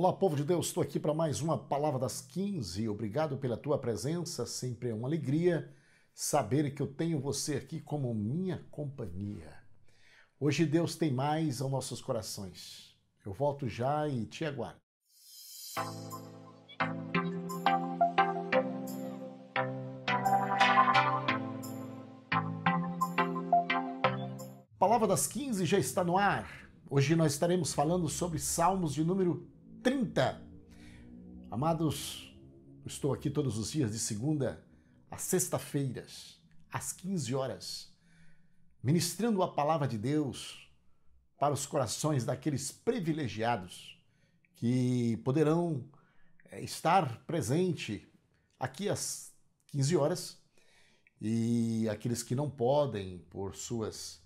Olá, povo de Deus, estou aqui para mais uma Palavra das 15. Obrigado pela tua presença, sempre é uma alegria saber que eu tenho você aqui como minha companhia. Hoje Deus tem mais aos nossos corações. Eu volto já e te aguardo. Palavra das 15 já está no ar. Hoje nós estaremos falando sobre Salmos de número 30. Amados, estou aqui todos os dias de segunda a sexta-feiras, às 15 horas, ministrando a palavra de Deus para os corações daqueles privilegiados que poderão eh, estar presente aqui às 15 horas e aqueles que não podem por suas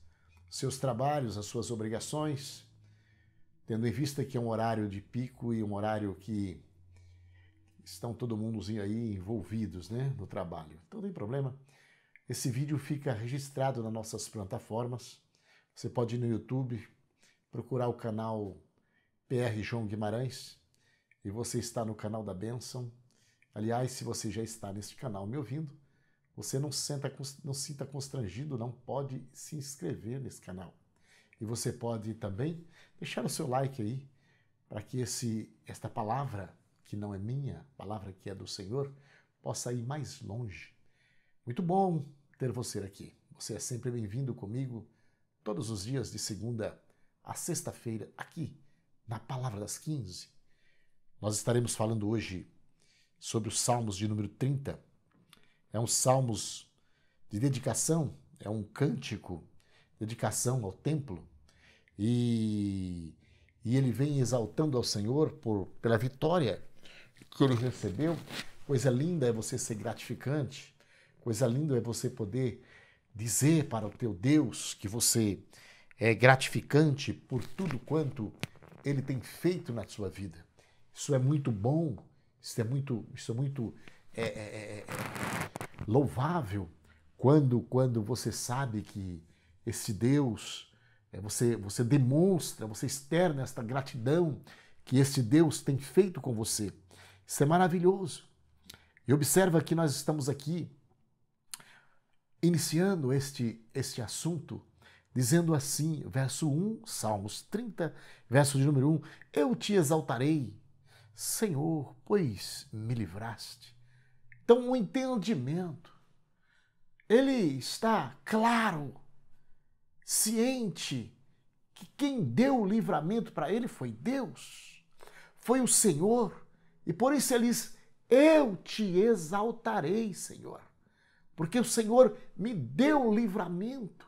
seus trabalhos, as suas obrigações, tendo em vista que é um horário de pico e um horário que estão todo mundo aí envolvidos né, no trabalho. Então não tem problema. Esse vídeo fica registrado nas nossas plataformas. Você pode ir no YouTube, procurar o canal PR João Guimarães e você está no canal da Bênção. Aliás, se você já está neste canal me ouvindo, você não, senta, não sinta constrangido, não pode se inscrever nesse canal. E você pode também deixar o seu like aí, para que esse, esta palavra, que não é minha, palavra que é do Senhor, possa ir mais longe. Muito bom ter você aqui. Você é sempre bem-vindo comigo todos os dias de segunda a sexta-feira, aqui na Palavra das 15. Nós estaremos falando hoje sobre os Salmos de número 30 é um salmos de dedicação, é um cântico, dedicação ao templo. E, e ele vem exaltando ao Senhor por, pela vitória que ele recebeu. Coisa linda é você ser gratificante, coisa linda é você poder dizer para o teu Deus que você é gratificante por tudo quanto ele tem feito na sua vida. Isso é muito bom, isso é muito, isso é muito é, é, é, é louvável quando, quando você sabe que esse Deus, você, você demonstra, você externa esta gratidão que esse Deus tem feito com você. Isso é maravilhoso. E observa que nós estamos aqui iniciando este, este assunto, dizendo assim, verso 1, Salmos 30, verso de número 1, Eu te exaltarei, Senhor, pois me livraste então, o entendimento, ele está claro, ciente que quem deu o livramento para ele foi Deus, foi o Senhor, e por isso ele diz: Eu te exaltarei, Senhor, porque o Senhor me deu o livramento,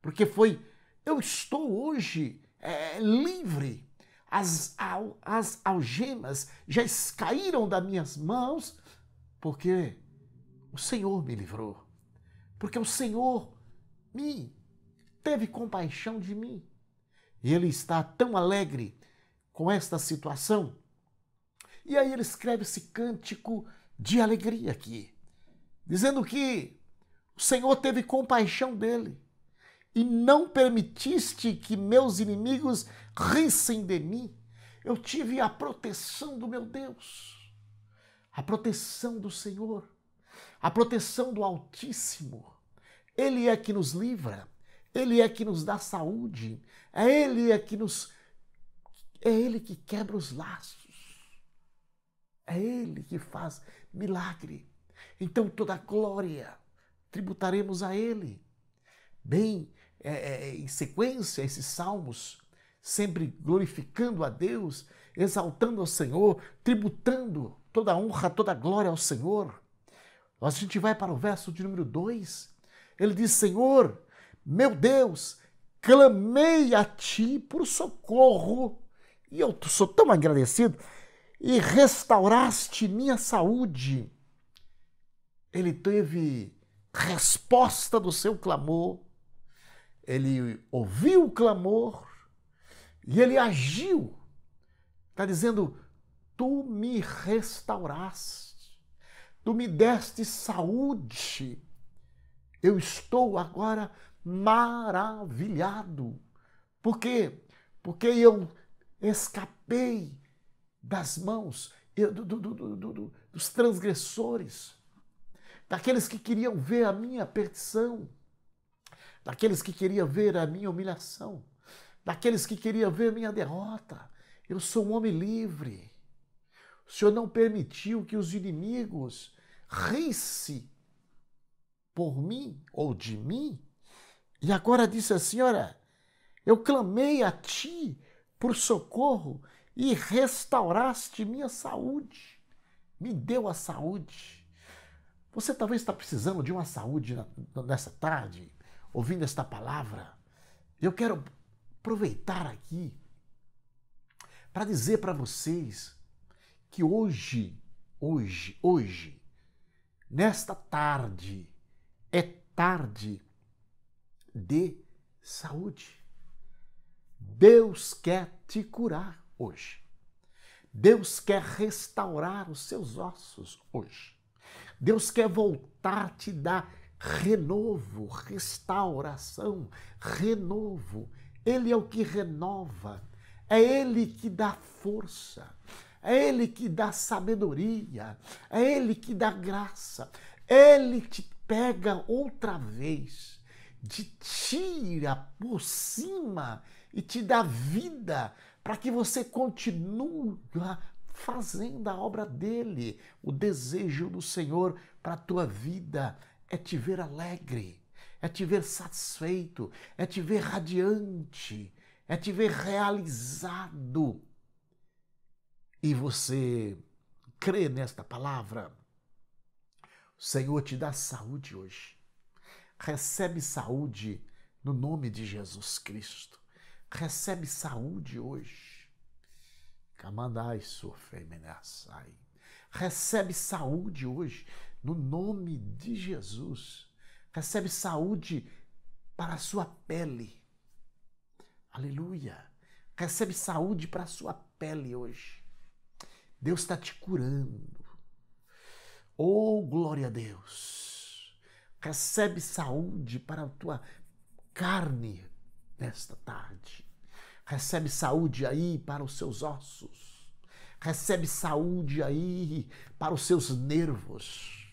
porque foi, eu estou hoje é, livre, as, as algemas já caíram das minhas mãos porque o Senhor me livrou, porque o Senhor me teve compaixão de mim. E ele está tão alegre com esta situação. E aí ele escreve esse cântico de alegria aqui, dizendo que o Senhor teve compaixão dele e não permitiste que meus inimigos rissem de mim. Eu tive a proteção do meu Deus a proteção do Senhor, a proteção do Altíssimo. Ele é que nos livra, ele é que nos dá saúde, é ele é que nos é ele que quebra os laços. É ele que faz milagre. Então toda glória tributaremos a ele. Bem, é, é, em sequência, esses salmos, sempre glorificando a Deus, exaltando ao Senhor, tributando toda honra, toda glória ao Senhor. A gente vai para o verso de número 2. Ele diz: Senhor, meu Deus, clamei a ti por socorro, e eu sou tão agradecido, e restauraste minha saúde. Ele teve resposta do seu clamor, ele ouviu o clamor e ele agiu. Está dizendo: tu me restauraste, tu me deste saúde. Eu estou agora maravilhado. Por quê? Porque eu escapei das mãos do, do, do, dos transgressores, daqueles que queriam ver a minha perdição, daqueles que queriam ver a minha humilhação, daqueles que queriam ver a minha derrota. Eu sou um homem livre. O Senhor não permitiu que os inimigos risse por mim ou de mim. E agora disse a senhora: Eu clamei a ti por socorro e restauraste minha saúde. Me deu a saúde. Você talvez está precisando de uma saúde nessa tarde, ouvindo esta palavra. Eu quero aproveitar aqui para dizer para vocês que hoje, hoje, hoje, nesta tarde, é tarde de saúde. Deus quer te curar hoje. Deus quer restaurar os seus ossos hoje. Deus quer voltar te dar renovo, restauração, renovo. Ele é o que renova, é Ele que dá força, é Ele que dá sabedoria, é Ele que dá graça. Ele te pega outra vez, te tira por cima e te dá vida para que você continue fazendo a obra dele. O desejo do Senhor para a tua vida é te ver alegre, é te ver satisfeito, é te ver radiante, é te ver realizado e você crê nesta palavra, o Senhor te dá saúde hoje. Recebe saúde no nome de Jesus Cristo. Recebe saúde hoje. Camandai sofemenaçai. Recebe saúde hoje no nome de Jesus. Recebe saúde para a sua pele. Aleluia. Recebe saúde para a sua pele hoje. Deus está te curando. Oh, glória a Deus! Recebe saúde para a tua carne nesta tarde. Recebe saúde aí para os seus ossos. Recebe saúde aí para os seus nervos.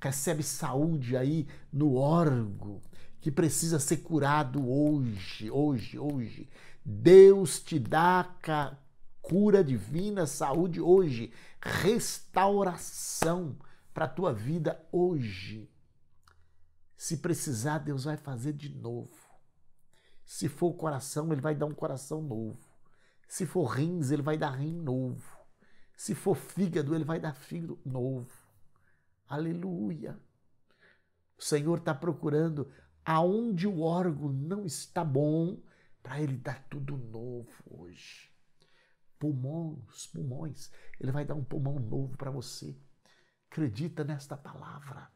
Recebe saúde aí no órgão que precisa ser curado hoje, hoje, hoje. Deus te dá cura divina, saúde hoje, restauração para a tua vida hoje. Se precisar, Deus vai fazer de novo. Se for coração, Ele vai dar um coração novo. Se for rins, Ele vai dar rim novo. Se for fígado, Ele vai dar fígado novo. Aleluia. O Senhor está procurando aonde o órgão não está bom, para Ele dar tudo novo hoje pulmões, pulmões. Ele vai dar um pulmão novo para você. Acredita nesta palavra.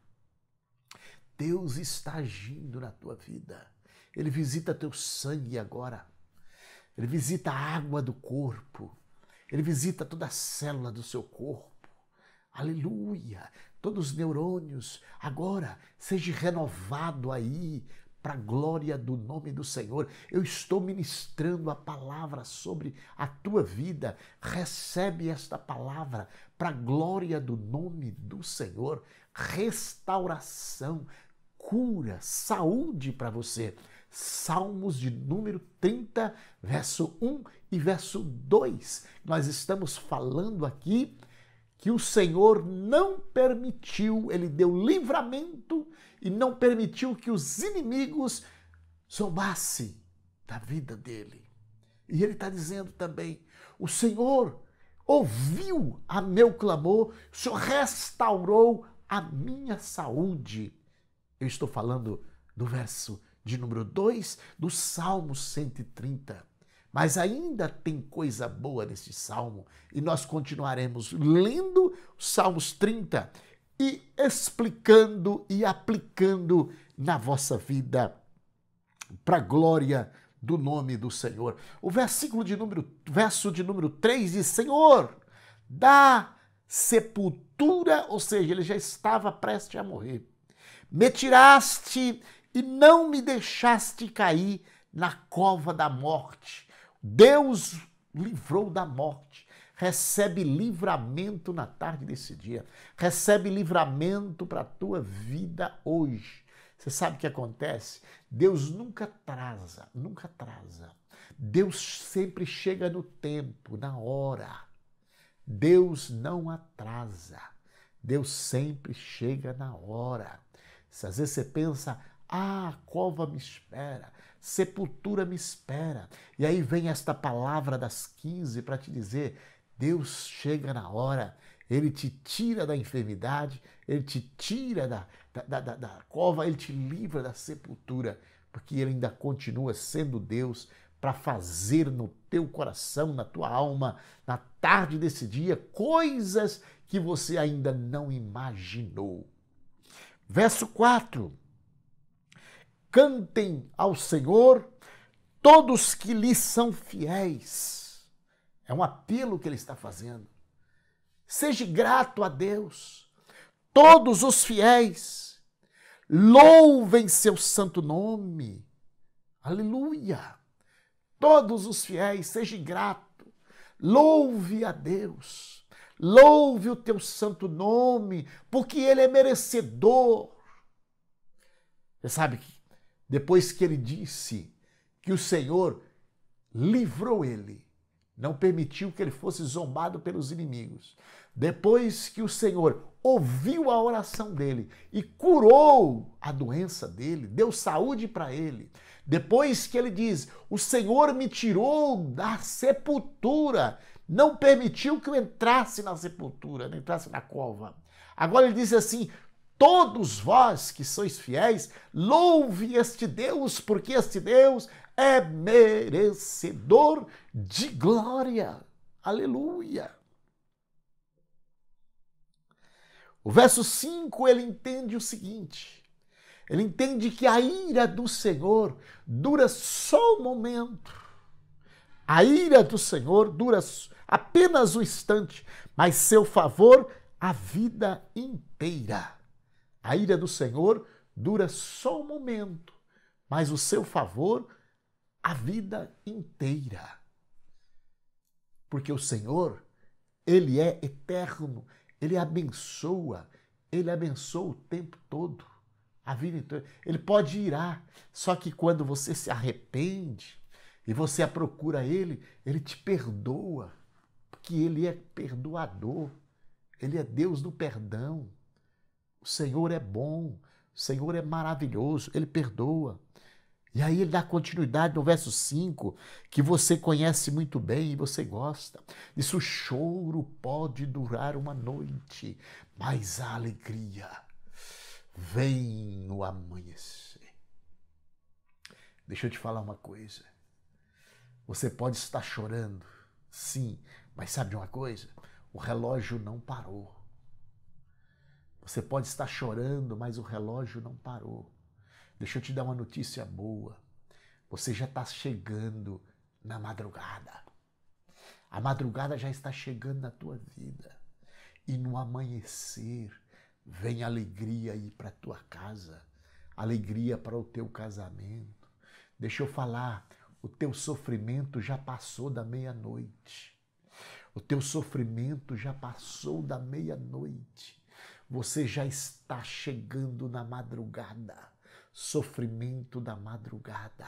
Deus está agindo na tua vida. Ele visita teu sangue agora. Ele visita a água do corpo. Ele visita toda a célula do seu corpo. Aleluia! Todos os neurônios, agora seja renovado aí para a glória do nome do Senhor. Eu estou ministrando a palavra sobre a tua vida. Recebe esta palavra para a glória do nome do Senhor. Restauração, cura, saúde para você. Salmos de número 30, verso 1 e verso 2. Nós estamos falando aqui que o Senhor não permitiu, ele deu livramento e não permitiu que os inimigos zombassem da vida dele. E ele está dizendo também: o Senhor ouviu a meu clamor, o Senhor restaurou a minha saúde. Eu estou falando do verso de número 2 do Salmo 130. Mas ainda tem coisa boa nesse salmo e nós continuaremos lendo os Salmos 30 e explicando e aplicando na vossa vida para a glória do nome do Senhor. O versículo de número verso de número 3 diz: Senhor, dá sepultura, ou seja, ele já estava prestes a morrer. Me tiraste e não me deixaste cair na cova da morte Deus livrou da morte, Recebe livramento na tarde desse dia. Recebe livramento para a tua vida hoje. Você sabe o que acontece? Deus nunca atrasa, nunca atrasa. Deus sempre chega no tempo, na hora. Deus não atrasa. Deus sempre chega na hora. Se às vezes você pensa, ah, a cova me espera, sepultura me espera. E aí vem esta palavra das 15 para te dizer: Deus chega na hora, Ele te tira da enfermidade, Ele te tira da, da, da, da cova, Ele te livra da sepultura, porque Ele ainda continua sendo Deus para fazer no teu coração, na tua alma, na tarde desse dia, coisas que você ainda não imaginou. Verso 4: Cantem ao Senhor todos que lhe são fiéis. É um apelo que ele está fazendo. Seja grato a Deus, todos os fiéis. Louvem seu santo nome. Aleluia. Todos os fiéis, seja grato. Louve a Deus. Louve o teu santo nome, porque ele é merecedor. Você sabe que depois que ele disse que o Senhor livrou ele, não permitiu que ele fosse zombado pelos inimigos, depois que o Senhor ouviu a oração dele e curou a doença dele, deu saúde para ele, depois que ele diz: O Senhor me tirou da sepultura, não permitiu que eu entrasse na sepultura, não entrasse na cova. Agora ele diz assim: Todos vós que sois fiéis, louve este Deus, porque este Deus é merecedor de glória. Aleluia. O verso 5 ele entende o seguinte: ele entende que a ira do Senhor dura só um momento. A ira do Senhor dura apenas um instante, mas seu favor a vida inteira. A ira do Senhor dura só um momento, mas o seu favor a vida inteira. Porque o Senhor, ele é eterno, ele abençoa, ele abençoa o tempo todo, a vida inteira. Ele pode irar, só que quando você se arrepende e você a procura ele, ele te perdoa, porque ele é perdoador. Ele é Deus do perdão. O Senhor é bom, o Senhor é maravilhoso, ele perdoa. E aí ele dá continuidade no verso 5, que você conhece muito bem e você gosta. Diz: o choro pode durar uma noite, mas a alegria vem no amanhecer. Deixa eu te falar uma coisa. Você pode estar chorando, sim, mas sabe de uma coisa? O relógio não parou. Você pode estar chorando, mas o relógio não parou. Deixa eu te dar uma notícia boa. Você já está chegando na madrugada. A madrugada já está chegando na tua vida. E no amanhecer vem alegria aí para tua casa, alegria para o teu casamento. Deixa eu falar, o teu sofrimento já passou da meia-noite. O teu sofrimento já passou da meia-noite. Você já está chegando na madrugada, sofrimento da madrugada.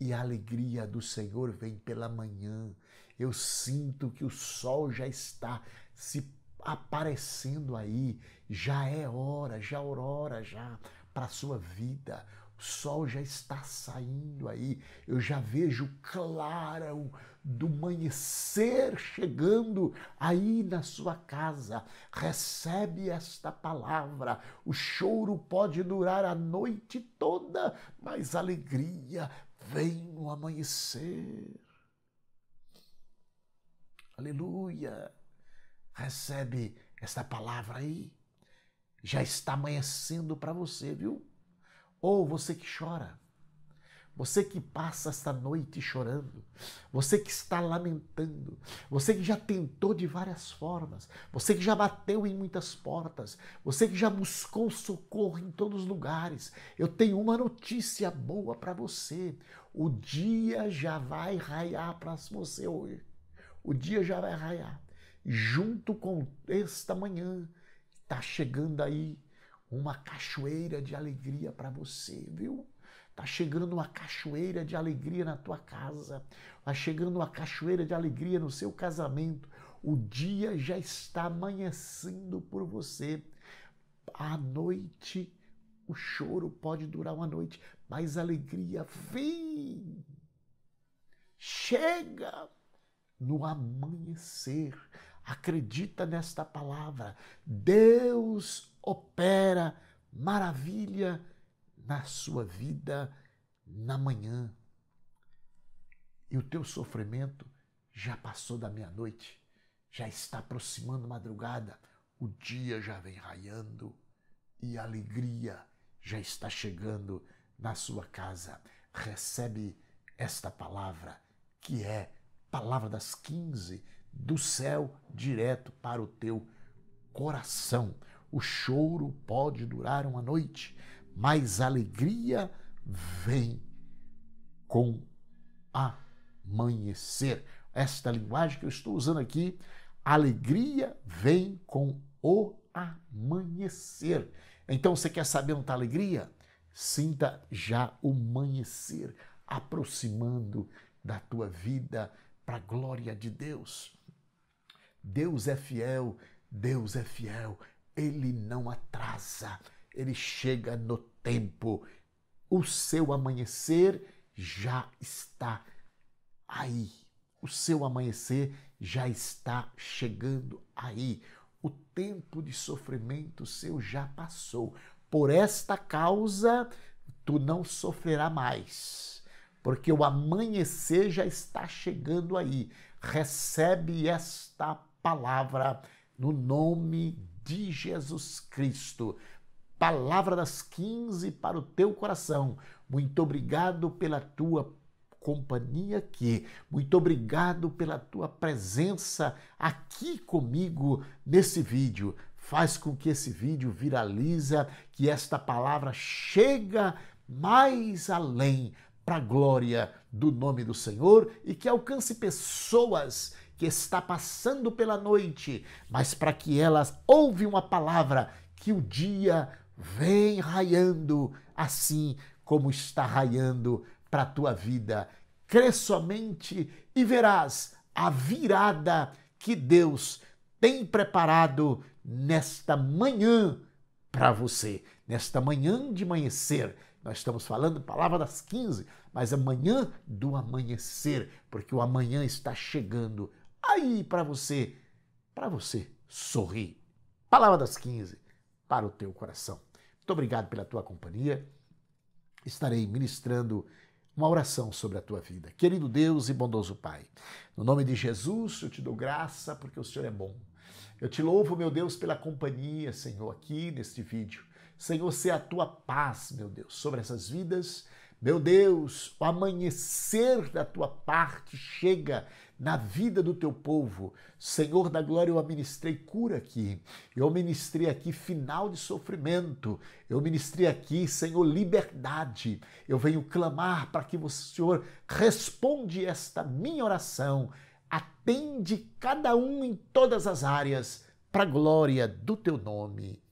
E a alegria do Senhor vem pela manhã. Eu sinto que o sol já está se aparecendo aí. Já é hora, já é aurora já para a sua vida. O sol já está saindo aí. Eu já vejo claro do amanhecer chegando aí na sua casa. Recebe esta palavra. O choro pode durar a noite toda, mas alegria vem no amanhecer. Aleluia. Recebe esta palavra aí. Já está amanhecendo para você, viu? Ou você que chora você que passa esta noite chorando, você que está lamentando, você que já tentou de várias formas, você que já bateu em muitas portas, você que já buscou socorro em todos os lugares, eu tenho uma notícia boa para você. O dia já vai raiar para você hoje. o dia já vai raiar. Junto com esta manhã, está chegando aí uma cachoeira de alegria para você, viu? Está chegando uma cachoeira de alegria na tua casa, está chegando uma cachoeira de alegria no seu casamento. O dia já está amanhecendo por você. À noite, o choro pode durar uma noite, mas a alegria vem. Chega no amanhecer. Acredita nesta palavra. Deus opera maravilha na sua vida na manhã. E o teu sofrimento já passou da meia-noite, já está aproximando madrugada, o dia já vem raiando e a alegria já está chegando na sua casa. Recebe esta palavra, que é palavra das 15 do céu direto para o teu coração. O choro pode durar uma noite, mas a alegria vem com amanhecer. Esta linguagem que eu estou usando aqui, alegria vem com o amanhecer. Então você quer saber onde está a alegria? Sinta já o amanhecer aproximando da tua vida para a glória de Deus. Deus é fiel, Deus é fiel, Ele não atrasa ele chega no tempo. O seu amanhecer já está aí. O seu amanhecer já está chegando aí. O tempo de sofrimento seu já passou. Por esta causa, tu não sofrerá mais, porque o amanhecer já está chegando aí. Recebe esta palavra no nome de Jesus Cristo palavra das 15 para o teu coração. Muito obrigado pela tua companhia aqui. Muito obrigado pela tua presença aqui comigo nesse vídeo. Faz com que esse vídeo viraliza, que esta palavra chega mais além para a glória do nome do Senhor e que alcance pessoas que está passando pela noite, mas para que elas ouvem uma palavra que o dia vem raiando assim como está raiando para a tua vida. Crê somente e verás a virada que Deus tem preparado nesta manhã para você, nesta manhã de amanhecer. Nós estamos falando palavra das 15, mas amanhã do amanhecer, porque o amanhã está chegando aí para você, para você sorrir. Palavra das 15 para o teu coração. Muito obrigado pela tua companhia. Estarei ministrando uma oração sobre a tua vida. Querido Deus e bondoso Pai, no nome de Jesus eu te dou graça porque o Senhor é bom. Eu te louvo, meu Deus, pela companhia, Senhor, aqui neste vídeo. Senhor, se a tua paz, meu Deus, sobre essas vidas. Meu Deus, o amanhecer da tua parte chega na vida do teu povo. Senhor da glória, eu ministrei cura aqui. Eu ministrei aqui final de sofrimento. Eu ministrei aqui, Senhor, liberdade. Eu venho clamar para que o Senhor responde esta minha oração. Atende cada um em todas as áreas para a glória do teu nome.